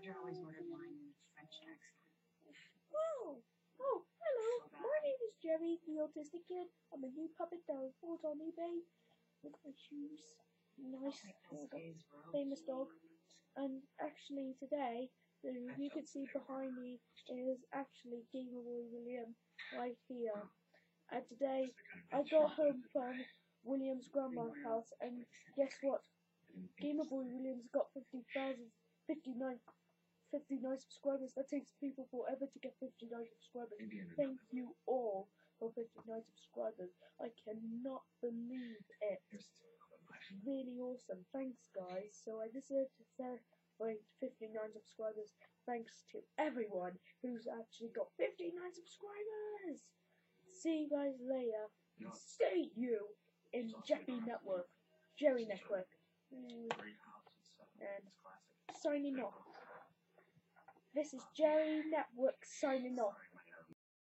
Roger always ordered wine in a French accent. Wow! Oh, hello. My name is Jerry, the autistic kid. I'm a new puppet that was bought on eBay. Look at my shoes. Nice. Famous dog. And actually today, the, you can see behind me is actually Gamer Boy William right here. And today, I got home from William's grandma's house, and guess what? Gamer Boy Williams got 50,000, 59, 59 subscribers. That takes people forever to get 59 subscribers. Thank you all for 59 subscribers. I cannot believe it. Really awesome. Thanks, guys. So I decided to celebrate 59 subscribers. Thanks to everyone who's actually got 59 subscribers. See you guys later. Stay you in Jeffy Network, Jerry Network. And signing off. This is Jerry Network signing off.